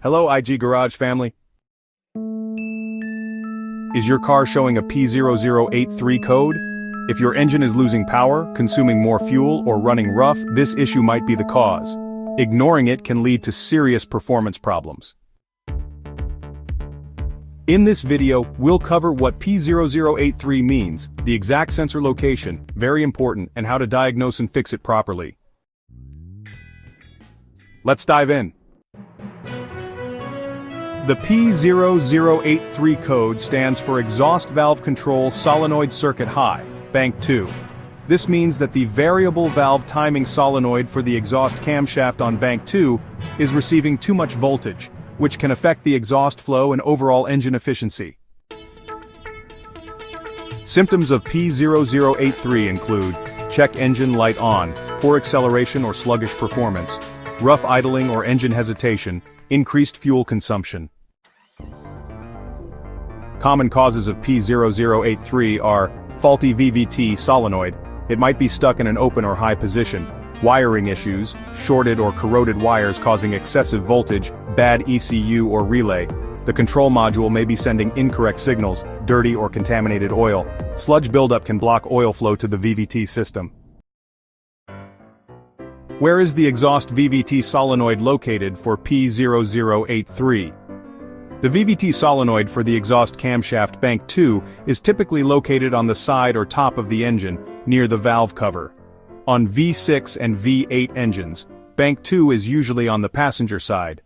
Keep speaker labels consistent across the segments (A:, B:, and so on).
A: Hello IG Garage family. Is your car showing a P0083 code? If your engine is losing power, consuming more fuel, or running rough, this issue might be the cause. Ignoring it can lead to serious performance problems. In this video, we'll cover what P0083 means, the exact sensor location, very important, and how to diagnose and fix it properly. Let's dive in. The P0083 code stands for Exhaust Valve Control Solenoid Circuit High, Bank 2. This means that the variable valve timing solenoid for the exhaust camshaft on Bank 2 is receiving too much voltage, which can affect the exhaust flow and overall engine efficiency. Symptoms of P0083 include check engine light on, poor acceleration or sluggish performance, rough idling or engine hesitation, increased fuel consumption. Common causes of P0083 are faulty VVT solenoid, it might be stuck in an open or high position, wiring issues, shorted or corroded wires causing excessive voltage, bad ECU or relay, the control module may be sending incorrect signals, dirty or contaminated oil, sludge buildup can block oil flow to the VVT system. Where is the exhaust VVT solenoid located for P0083? The VVT solenoid for the exhaust camshaft bank 2 is typically located on the side or top of the engine, near the valve cover. On V6 and V8 engines, bank 2 is usually on the passenger side.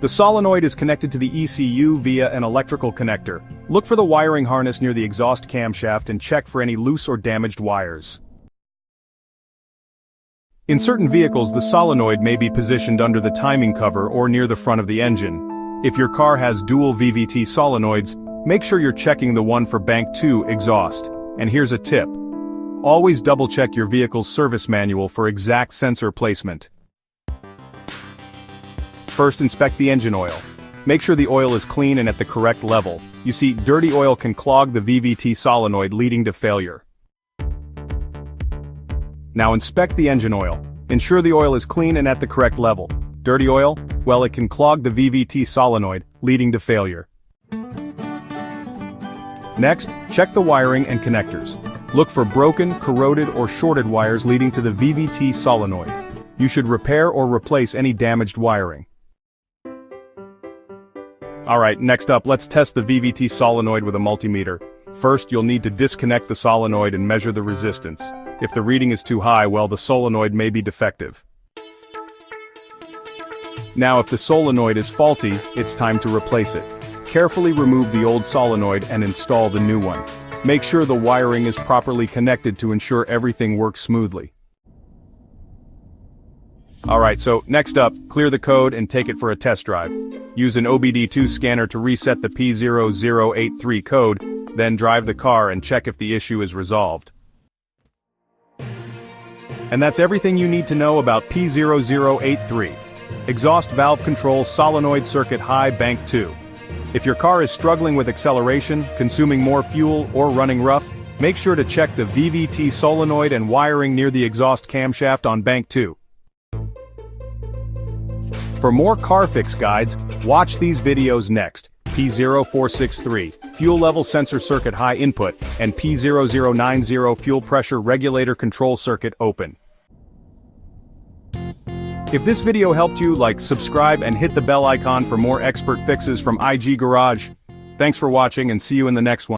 A: The solenoid is connected to the ECU via an electrical connector. Look for the wiring harness near the exhaust camshaft and check for any loose or damaged wires. In certain vehicles the solenoid may be positioned under the timing cover or near the front of the engine. If your car has dual VVT solenoids, make sure you're checking the one for bank 2 exhaust. And here's a tip. Always double-check your vehicle's service manual for exact sensor placement. First inspect the engine oil. Make sure the oil is clean and at the correct level. You see, dirty oil can clog the VVT solenoid leading to failure. Now inspect the engine oil. Ensure the oil is clean and at the correct level. Dirty oil? Well it can clog the VVT solenoid, leading to failure. Next, check the wiring and connectors. Look for broken, corroded or shorted wires leading to the VVT solenoid. You should repair or replace any damaged wiring. Alright, next up let's test the VVT solenoid with a multimeter. First you'll need to disconnect the solenoid and measure the resistance. If the reading is too high, well the solenoid may be defective. Now if the solenoid is faulty, it's time to replace it. Carefully remove the old solenoid and install the new one. Make sure the wiring is properly connected to ensure everything works smoothly. Alright, so next up, clear the code and take it for a test drive. Use an OBD2 scanner to reset the P0083 code, then drive the car and check if the issue is resolved. And that's everything you need to know about P0083. Exhaust valve control solenoid circuit high bank 2. If your car is struggling with acceleration, consuming more fuel, or running rough, make sure to check the VVT solenoid and wiring near the exhaust camshaft on bank 2. For more car fix guides, watch these videos next. P0463, fuel level sensor circuit high input, and P0090 fuel pressure regulator control circuit open. If this video helped you, like, subscribe and hit the bell icon for more expert fixes from IG Garage. Thanks for watching and see you in the next one.